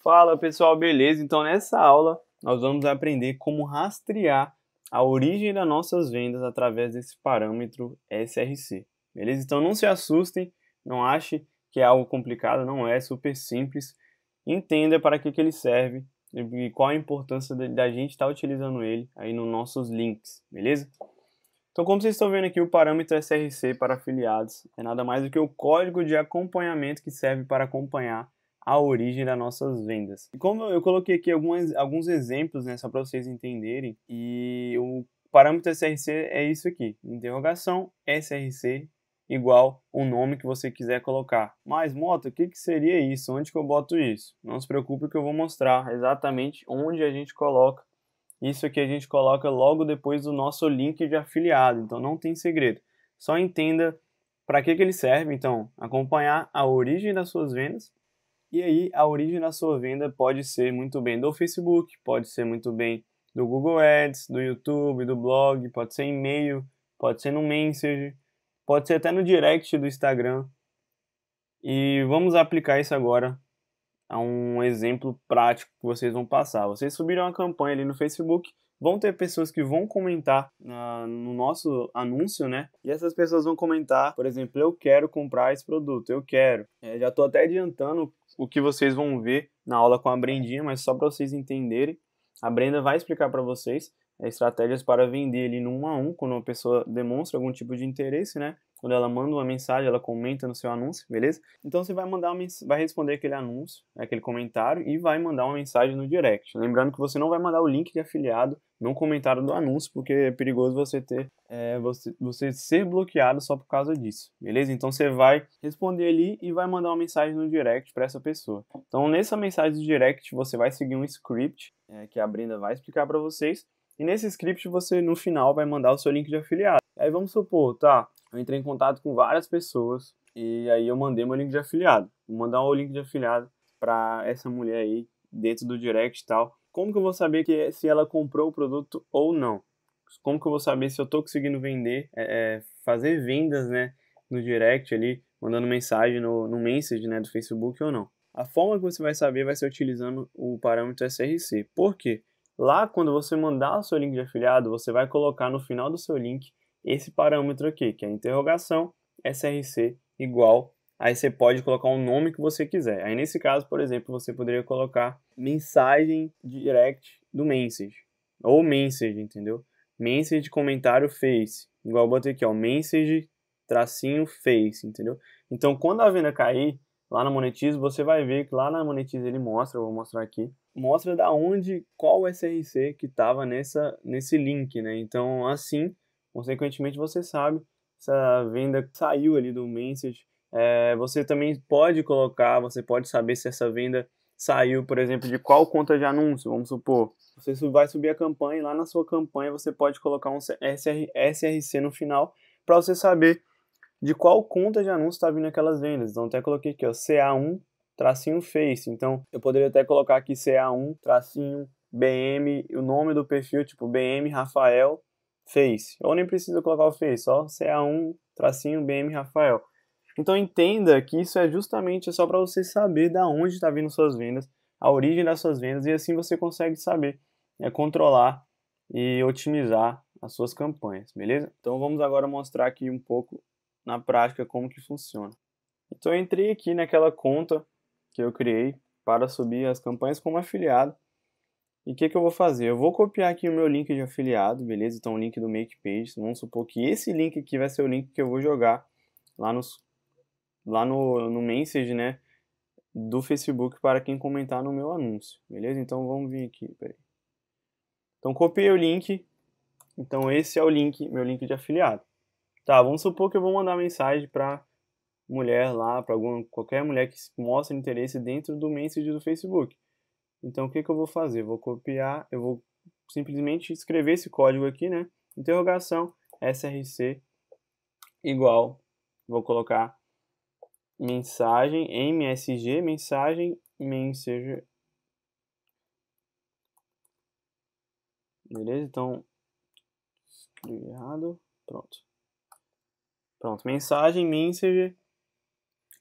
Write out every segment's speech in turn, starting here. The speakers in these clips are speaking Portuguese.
Fala pessoal, beleza? Então nessa aula nós vamos aprender como rastrear a origem das nossas vendas através desse parâmetro SRC, beleza? Então não se assustem, não ache que é algo complicado, não é, é super simples. Entenda para que, que ele serve e qual a importância da gente estar tá utilizando ele aí nos nossos links, beleza? Então, como vocês estão vendo aqui, o parâmetro SRC para afiliados é nada mais do que o código de acompanhamento que serve para acompanhar a origem das nossas vendas. E como eu coloquei aqui alguns, alguns exemplos, né, só para vocês entenderem, e o parâmetro SRC é isso aqui, interrogação SRC igual o nome que você quiser colocar. Mas, Moto, o que, que seria isso? Onde que eu boto isso? Não se preocupe que eu vou mostrar exatamente onde a gente coloca. Isso aqui a gente coloca logo depois do nosso link de afiliado, então não tem segredo. Só entenda para que, que ele serve, então, acompanhar a origem das suas vendas. E aí, a origem da sua venda pode ser muito bem do Facebook, pode ser muito bem do Google Ads, do YouTube, do blog, pode ser e-mail, pode ser no Messenger, pode ser até no direct do Instagram. E vamos aplicar isso agora a um exemplo prático que vocês vão passar. Vocês subiram uma campanha ali no Facebook, vão ter pessoas que vão comentar uh, no nosso anúncio, né? E essas pessoas vão comentar, por exemplo, eu quero comprar esse produto, eu quero. É, já estou até adiantando o que vocês vão ver na aula com a Brendinha, mas só para vocês entenderem. A Brenda vai explicar para vocês estratégias para vender ali no 1 a 1 quando uma pessoa demonstra algum tipo de interesse, né? Quando ela manda uma mensagem, ela comenta no seu anúncio, beleza? Então você vai mandar uma, vai responder aquele anúncio, aquele comentário e vai mandar uma mensagem no direct. Lembrando que você não vai mandar o link de afiliado no comentário do anúncio, porque é perigoso você ter é, você, você ser bloqueado só por causa disso, beleza? Então você vai responder ali e vai mandar uma mensagem no direct para essa pessoa. Então nessa mensagem do direct você vai seguir um script é, que a Brenda vai explicar para vocês e nesse script você no final vai mandar o seu link de afiliado. Aí vamos supor, tá? Eu entrei em contato com várias pessoas e aí eu mandei meu link de afiliado. Vou mandar o link de afiliado para essa mulher aí dentro do direct e tal. Como que eu vou saber que se ela comprou o produto ou não? Como que eu vou saber se eu estou conseguindo vender, é, é, fazer vendas, né, no direct ali, mandando mensagem no, no message, né, do Facebook ou não? A forma que você vai saber vai ser utilizando o parâmetro SRC. Por quê? Lá, quando você mandar o seu link de afiliado, você vai colocar no final do seu link esse parâmetro aqui, que é interrogação src igual. Aí você pode colocar o nome que você quiser. Aí nesse caso, por exemplo, você poderia colocar mensagem direct do message ou message, entendeu? Message comentário face, igual eu botei aqui, ó, message tracinho face, entendeu? Então, quando a venda cair lá na Monetize, você vai ver que lá na Monetize ele mostra, eu vou mostrar aqui, mostra da onde, qual SRC que estava nessa nesse link, né? Então, assim, consequentemente, você sabe se a venda saiu ali do message. É, você também pode colocar, você pode saber se essa venda saiu, por exemplo, de qual conta de anúncio, vamos supor. Você vai subir a campanha e lá na sua campanha você pode colocar um SR, SRC no final para você saber de qual conta de anúncio está vindo aquelas vendas. Então, até coloquei aqui, ó, CA1 tracinho face. Então, eu poderia até colocar aqui CA1, tracinho BM, o nome do perfil, tipo BM Rafael Face. Ou nem precisa colocar o Face, só CA1, tracinho BM Rafael. Então, entenda que isso é justamente só para você saber da onde está vindo suas vendas, a origem das suas vendas, e assim você consegue saber, é, controlar e otimizar as suas campanhas, beleza? Então, vamos agora mostrar aqui um pouco na prática como que funciona. Então, eu entrei aqui naquela conta que eu criei para subir as campanhas como afiliado. E o que, que eu vou fazer? Eu vou copiar aqui o meu link de afiliado, beleza? Então o link do Make Page. Vamos supor que esse link aqui vai ser o link que eu vou jogar lá, nos, lá no, no message, né? Do Facebook para quem comentar no meu anúncio, beleza? Então vamos vir aqui, peraí. Então copiei o link. Então esse é o link, meu link de afiliado. Tá, vamos supor que eu vou mandar mensagem para mulher lá, para qualquer mulher que mostre interesse dentro do message do Facebook. Então o que, que eu vou fazer? Vou copiar, eu vou simplesmente escrever esse código aqui, né? Interrogação src igual, vou colocar mensagem msg, mensagem messenger. Beleza? Então, errado, pronto. Pronto, mensagem messenger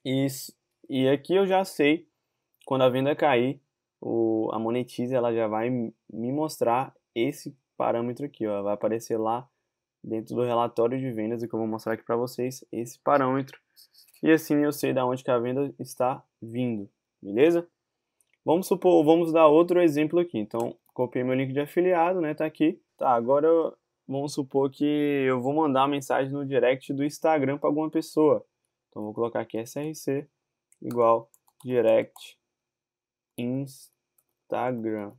isso. E aqui eu já sei, quando a venda cair, o, a Monetize ela já vai me mostrar esse parâmetro aqui, ó, vai aparecer lá dentro do relatório de vendas que eu vou mostrar aqui para vocês esse parâmetro e assim eu sei da onde que a venda está vindo, beleza? Vamos supor, vamos dar outro exemplo aqui. Então, copiei meu link de afiliado, né? Tá aqui. Tá, agora vamos supor que eu vou mandar uma mensagem no direct do Instagram para alguma pessoa. Então, vou colocar aqui src igual direct Instagram.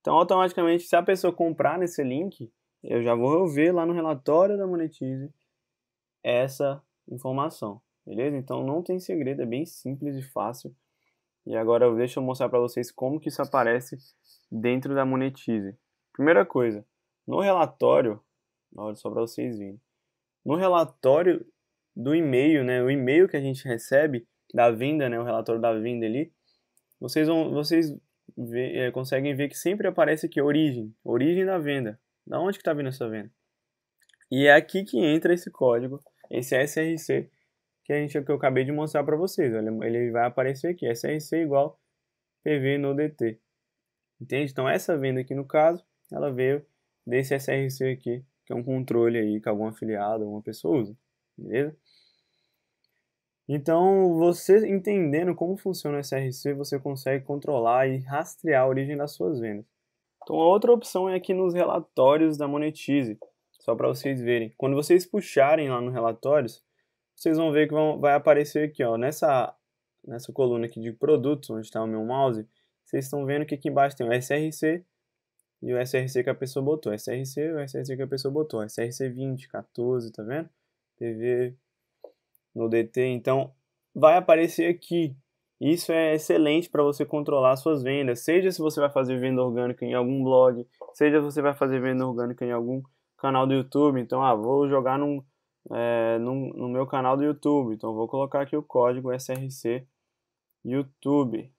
Então, automaticamente, se a pessoa comprar nesse link, eu já vou ver lá no relatório da Monetize essa informação, beleza? Então, não tem segredo, é bem simples e fácil. E agora deixa eu mostrar para vocês como que isso aparece dentro da Monetize. Primeira coisa, no relatório, olha só para vocês verem. No relatório do e-mail, né, o e-mail que a gente recebe da venda, né, o relatório da venda ali, vocês vão, vocês é, conseguem ver que sempre aparece aqui origem, origem da venda. Da onde que está vindo essa venda? E é aqui que entra esse código, esse SRC que a gente que eu acabei de mostrar para vocês. Ele vai aparecer aqui, SRC igual PV no DT. Entende? Então essa venda aqui no caso, ela veio desse SRC aqui, que é um controle aí que algum afiliado, alguma pessoa usa. Beleza? Então, você entendendo como funciona o SRC, você consegue controlar e rastrear a origem das suas vendas. Então, a outra opção é aqui nos relatórios da Monetize, só para vocês verem. Quando vocês puxarem lá no relatórios, vocês vão ver que vão, vai aparecer aqui, ó, nessa, nessa coluna aqui de produtos, onde está o meu mouse, vocês estão vendo que aqui embaixo tem o SRC e o SRC que a pessoa botou. SRC o SRC que a pessoa botou. SRC 20, 14, tá vendo? PV, no DT. Então, vai aparecer aqui. Isso é excelente para você controlar suas vendas, seja se você vai fazer venda orgânica em algum blog, seja se você vai fazer venda orgânica em algum canal do YouTube. Então, ah, vou jogar num, é, num, no meu canal do YouTube. Então, vou colocar aqui o código SRC YouTube.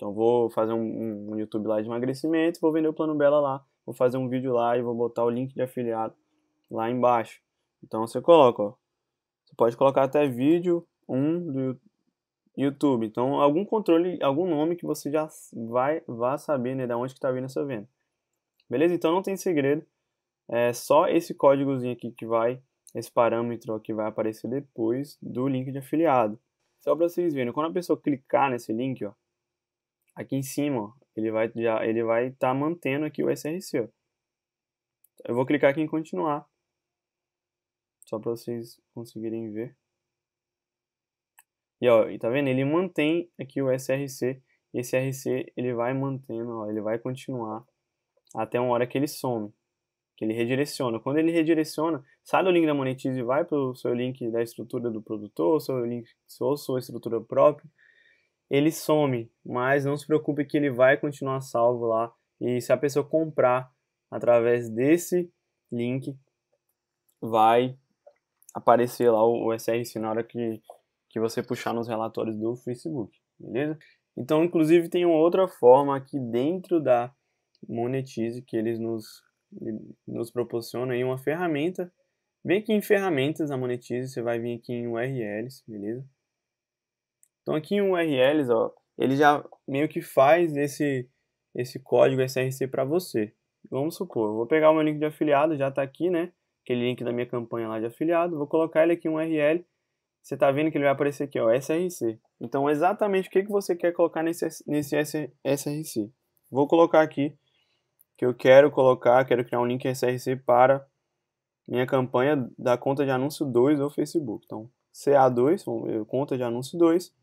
Então, vou fazer um, um YouTube lá de emagrecimento, vou vender o plano Bela lá, vou fazer um vídeo lá e vou botar o link de afiliado lá embaixo. Então, você coloca, ó, você pode colocar até vídeo 1 um do YouTube. Então, algum controle, algum nome que você já vai, vá saber né, de onde está vindo essa venda. Beleza? Então, não tem segredo. É só esse códigozinho aqui que vai, esse parâmetro que vai aparecer depois do link de afiliado. Só para vocês verem, quando a pessoa clicar nesse link, ó, aqui em cima, ó, ele vai já ele vai estar tá mantendo aqui o SRC. Ó. Eu vou clicar aqui em continuar só para vocês conseguirem ver. E ó, tá vendo? Ele mantém aqui o SRC. Esse RC ele vai mantendo, ó, ele vai continuar até uma hora que ele some, que ele redireciona. Quando ele redireciona, sai do link da Monetize e vai para o seu link da estrutura do produtor, ou seu link, ou sua estrutura própria, ele some, mas não se preocupe que ele vai continuar salvo lá. E se a pessoa comprar através desse link, vai aparecer lá o, SRC na hora que, que você puxar nos relatórios do Facebook, beleza? Então, inclusive, tem uma outra forma aqui dentro da Monetize que eles nos, nos proporcionam aí uma ferramenta. Vem aqui em ferramentas da Monetize, você vai vir aqui em URLs, beleza? Então aqui em URLs, ó, ele já meio que faz esse, esse código SRC para você. Vamos supor, vou pegar o meu link de afiliado, já está aqui, né? aquele link da minha campanha lá de afiliado, vou colocar ele aqui em URL, você está vendo que ele vai aparecer aqui, ó, SRC. Então, exatamente o que, que você quer colocar nesse, nesse SRC. Vou colocar aqui que eu quero colocar, quero criar um link SRC para minha campanha da conta de anúncio 2 do Facebook. Então, CA2, conta de anúncio 2,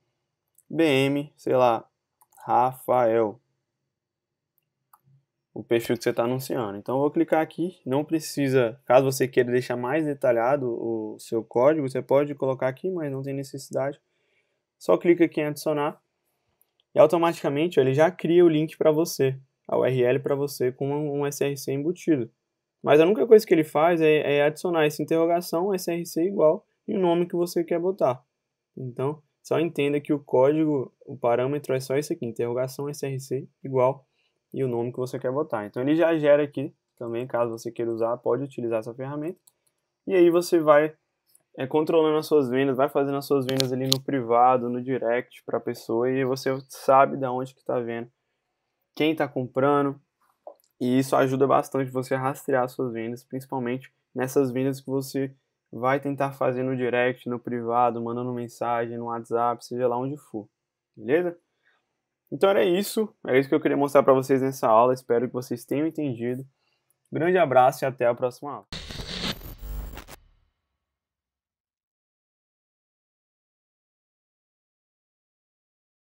BM, sei lá, Rafael o perfil que você está anunciando. Então eu vou clicar aqui, não precisa, caso você queira deixar mais detalhado o seu código, você pode colocar aqui, mas não tem necessidade. Só clica aqui em adicionar e automaticamente ele já cria o link para você, a URL para você com um SRC embutido. Mas a única coisa que ele faz é, é adicionar essa interrogação SRC igual e o nome que você quer botar. Então, só entenda que o código, o parâmetro é só esse aqui, interrogação SRC igual e o nome que você quer botar. Então ele já gera aqui também, caso você queira usar, pode utilizar essa ferramenta. E aí você vai é, controlando as suas vendas, vai fazendo as suas vendas ali no privado, no direct para a pessoa e você sabe de onde que está vendo, quem está comprando e isso ajuda bastante você a rastrear as suas vendas, principalmente nessas vendas que você vai tentar fazer no direct, no privado, mandando mensagem, no WhatsApp, seja lá onde for, beleza? Então era isso, era isso que eu queria mostrar para vocês nessa aula, espero que vocês tenham entendido. Grande abraço e até a próxima aula.